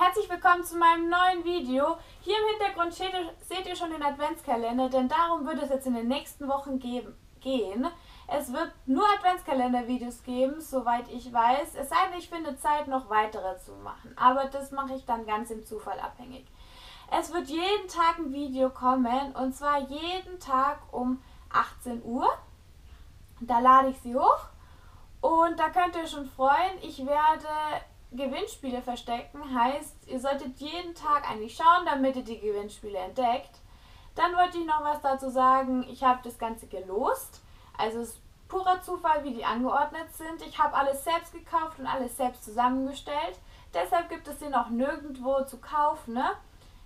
herzlich willkommen zu meinem neuen Video. Hier im Hintergrund seht ihr, schon den Adventskalender, denn darum wird es jetzt in den nächsten Wochen gehen. Es wird nur Adventskalender-Videos geben, soweit ich weiß. Es sei denn, ich finde Zeit, noch weitere zu machen. Aber das mache ich dann ganz im Zufall abhängig. Es wird jeden Tag ein Video kommen und zwar jeden Tag um 18 Uhr. Da lade ich sie hoch und da könnt ihr schon freuen. Ich werde Gewinnspiele verstecken. Heißt, ihr solltet jeden Tag eigentlich schauen, damit ihr die Gewinnspiele entdeckt. Dann wollte ich noch was dazu sagen. Ich habe das Ganze gelost. Also es ist purer Zufall, wie die angeordnet sind. Ich habe alles selbst gekauft und alles selbst zusammengestellt. Deshalb gibt es den auch nirgendwo zu kaufen. Ne?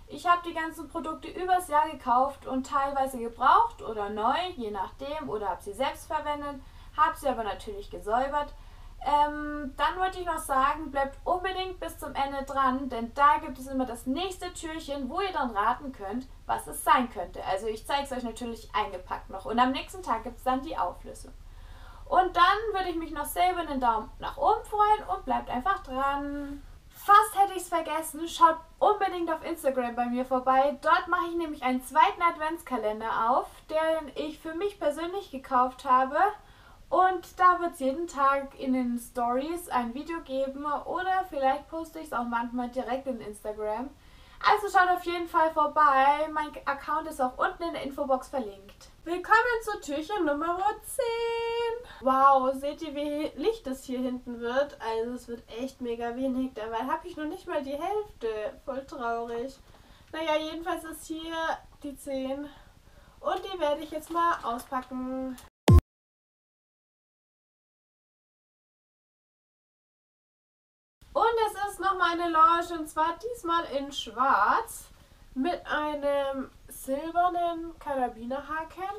Ich habe die ganzen Produkte übers Jahr gekauft und teilweise gebraucht oder neu, je nachdem, oder habe sie selbst verwendet, habe sie aber natürlich gesäubert. Ähm, dann wollte ich noch sagen, bleibt unbedingt bis zum Ende dran, denn da gibt es immer das nächste Türchen, wo ihr dann raten könnt, was es sein könnte. Also ich zeige es euch natürlich eingepackt noch und am nächsten Tag gibt es dann die Auflösung. Und dann würde ich mich noch selber einen Daumen nach oben freuen und bleibt einfach dran. Fast hätte ich es vergessen, schaut unbedingt auf Instagram bei mir vorbei. Dort mache ich nämlich einen zweiten Adventskalender auf, den ich für mich persönlich gekauft habe. Und da wird es jeden Tag in den Stories ein Video geben oder vielleicht poste ich es auch manchmal direkt in Instagram. Also schaut auf jeden Fall vorbei. Mein Account ist auch unten in der Infobox verlinkt. Willkommen zu Türchen Nummer 10. Wow, seht ihr, wie Licht es hier hinten wird? Also es wird echt mega wenig. Dabei habe ich noch nicht mal die Hälfte. Voll traurig. Naja, jedenfalls ist hier die 10. Und die werde ich jetzt mal auspacken. Ist nochmal eine Lounge und zwar diesmal in schwarz mit einem silbernen Karabinerhaken.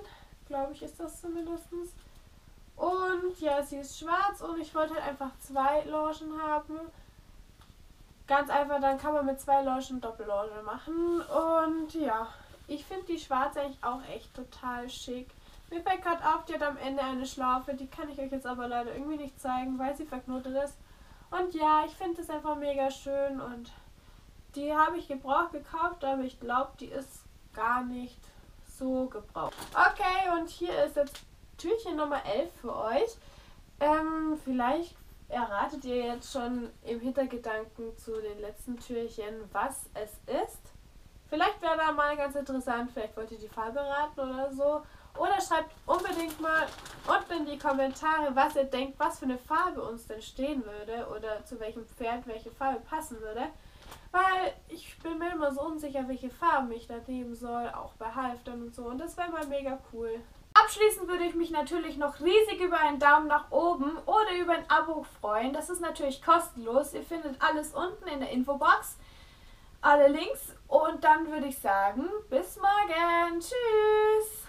Glaube ich ist das zumindest. Und ja, sie ist schwarz und ich wollte halt einfach zwei Logen haben. Ganz einfach, dann kann man mit zwei Logen Doppelloge machen. Und ja, ich finde die schwarze eigentlich auch echt total schick. Mir fällt gerade auf, die hat am Ende eine Schlaufe. Die kann ich euch jetzt aber leider irgendwie nicht zeigen, weil sie verknotet ist. Und ja, ich finde es einfach mega schön und die habe ich gebraucht gekauft, aber ich glaube, die ist gar nicht so gebraucht. Okay, und hier ist jetzt Türchen Nummer 11 für euch. Ähm, vielleicht erratet ihr jetzt schon im Hintergedanken zu den letzten Türchen, was es ist. Vielleicht wäre da mal ganz interessant, vielleicht wollt ihr die Farbe raten oder so. Oder schreibt unbedingt mal unten in die Kommentare, was ihr denkt, was für eine Farbe uns denn stehen würde oder zu welchem Pferd welche Farbe passen würde. Weil ich bin mir immer so unsicher, welche Farben ich da nehmen soll, auch bei Halftern und so. Und das wäre mal mega cool. Abschließend würde ich mich natürlich noch riesig über einen Daumen nach oben oder über ein Abo freuen. Das ist natürlich kostenlos. Ihr findet alles unten in der Infobox. Alle Links. Und dann würde ich sagen, bis morgen. Tschüss.